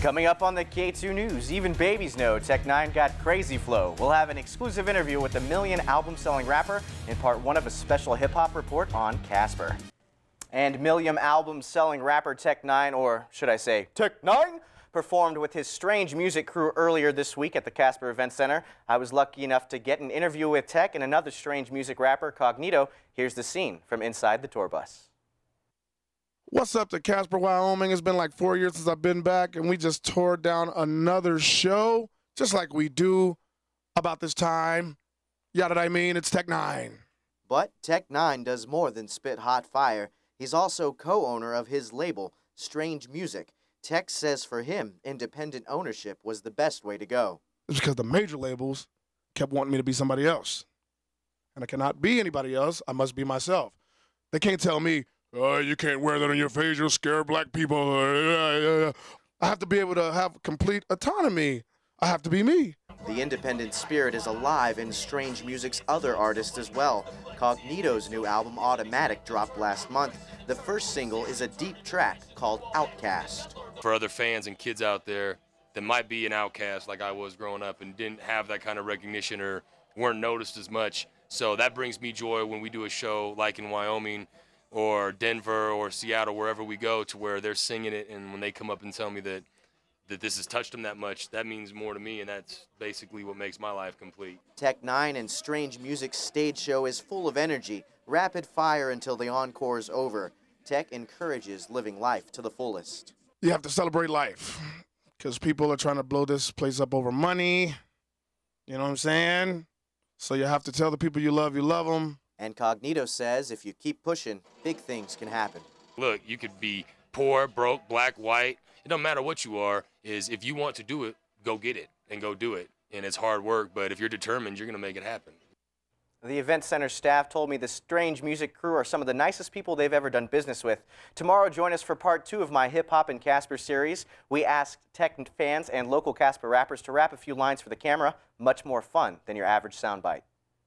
Coming up on the K2 News, even babies know Tech N9ne got crazy flow. We'll have an exclusive interview with the million album selling rapper in part one of a special hip hop report on Casper. And million album selling rapper Tech N9ne, or should I say Tech N9ne, performed with his strange music crew earlier this week at the Casper Event Center. I was lucky enough to get an interview with Tech and another strange music rapper, Cognito. Here's the scene from inside the tour bus. What's up to Casper, Wyoming? It's been like four years since I've been back, and we just tore down another show, just like we do about this time. Yeah, did I mean? It's Tech N9ne. But Tech N9ne does more than spit hot fire. He's also co owner of his label, Strange Music. Tech says for him, independent ownership was the best way to go. It's because the major labels kept wanting me to be somebody else. And I cannot be anybody else. I must be myself. They can't tell me, oh, you can't wear that on your face. You'll scare black people. Uh, I have to be able to have complete autonomy. I have to be me. The independent spirit is alive in Strange Music's other artists as well. Cognito's new album Automatic dropped last month. The first single is a deep track called Outcast. For other fans and kids out there that might be an outcast like I was growing up and didn't have that kind of recognition or weren't noticed as much. So that brings me joy when we do a show like in Wyoming or Denver or Seattle, wherever we go, to where they're singing it, and when they come up and tell me that that this has touched them that much, that means more to me, and that's basically what makes my life complete. Tech N9ne and Strange Music stage show is full of energy, rapid fire until the encore is over. Tech encourages living life to the fullest. You have to celebrate life because people are trying to blow this place up over money. You know what I'm saying? So you have to tell the people you love you love them. And Cognito says if you keep pushing, big things can happen. Look, you could be poor, broke, black, white. It doesn't matter what you are. Is if you want to do it, go get it and go do it. And it's hard work, but if you're determined, you're going to make it happen. The event center staff told me the Strange Music crew are some of the nicest people they've ever done business with. Tomorrow, join us for part two of my Hip Hop and Casper series. We asked tech fans and local Casper rappers to rap a few lines for the camera. Much more fun than your average soundbite.